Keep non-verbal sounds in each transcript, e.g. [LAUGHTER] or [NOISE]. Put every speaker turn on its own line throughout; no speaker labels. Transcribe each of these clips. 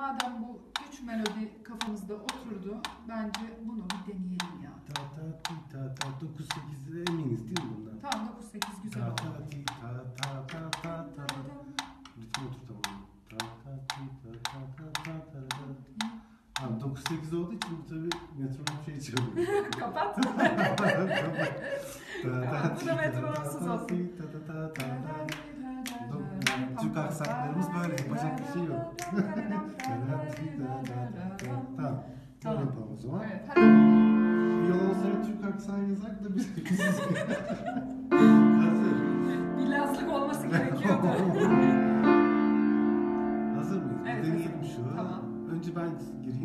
madem bu üç melodi kafamızda oturdu, bence bunu bir deneyelim ya.
Ta ta ti ta ta 9 8 eminiz değil mi bundan?
Tamam 9 8 güzel
Ta
oldu.
ta ti ta ta ta ta ta. Ritim oturtamadım. Ta ta ti ta ta ta ta ta. Tamam 9 8 olduğu için bu tabii metronom şey çalıyor.
Kapat.
Kapat. Ta
ta
ti, ta, ta, ta, ta, ta, ta, ta, ta, yani Türk aksaklarımız böyle yapacak bir şey yok. [LAUGHS] tamam. Tamam. Yapalım o zaman.
Evet. Bir
yol olsaydı Türk aksan yazak da biz [LAUGHS] Hazır.
Bir lazlık olması [LAUGHS] gerekiyordu.
Hazır mıyız?
Evet,
Deneyelim şu.
Tamam.
Önce ben gireyim.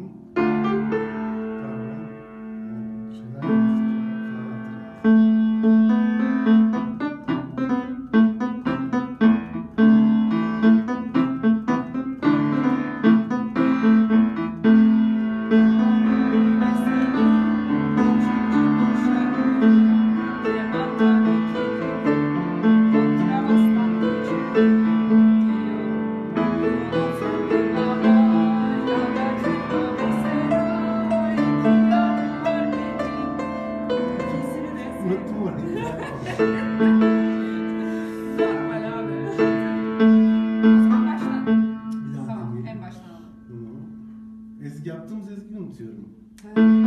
Unuttum orayı.
Normal abi. Sen başla.
Bir daha
Tamam,
deneyeyim.
en baştan alalım.
Hı. Ezgi yaptığımız ezgiyi unutuyorum.
Evet.